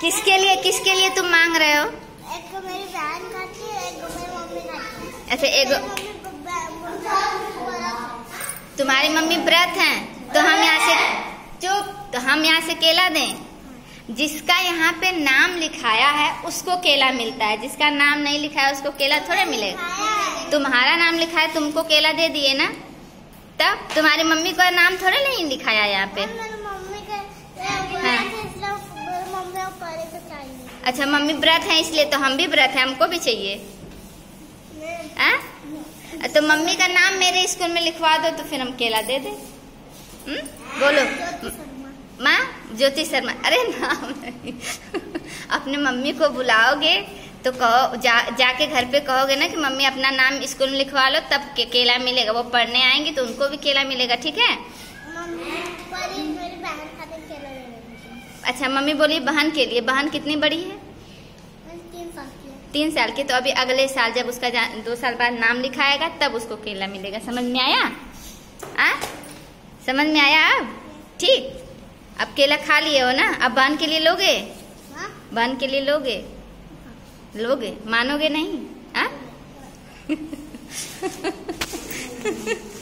किसके लिए किसके लिए तुम मांग रहे हो? एक को मेरी बहन खाती है एक को मेरी मम्मी खाती है। अच्छा एक तुम्हारी मम्मी व्रत हैं तो हम यहाँ से चुप तो हम यहाँ से केला दें? जिसका यहाँ पे नाम लिखाया है उसको केला मिलता है। जिसका नाम नहीं लिखा है उसको केला थोड़े मिलेगा। तुम्हारा नाम लिखा है तुमको केला दे दिए ना? तब तुम्हारी मम्मी का नाम थोड़े नहीं लिखाया यहाँ पे? अच्छा मम्मी व्रत है इसलिए तो हम भी व्रत है हमको भी चाहिए। आ? तो मम्मी का नाम मेरे स्कूल में लिखवा दो तो फिर हम केला दे दे। हम्म? बोलो। माँ ज्योति शर्मा। अरे नाम अपने मम्मी को बुलाओगे तो कहो जा जाके घर पे कहोगे ना कि मम्मी अपना नाम स्कूल में लिखवा लो तब के, केला मिलेगा। वो पढ़ने आएँगी तो उनको भी केला मिलेगा ठीक है? मम्मी अच्छा मम्मी बोली बहन के लिए। बहन कितनी बड़ी है? तीन साल की तीन साल की। तो अभी अगले साल जब उसका दो साल बाद नाम लिखाएगा तब उसको केला मिलेगा। समझ में आया? आ? समझ में आया अब? ठीक। अब केला खा लिए हो ना? अब बहन के लिए लोगे? हाँ? बहन के लिए लोगे? लोगे। मानोगे नहीं? आ?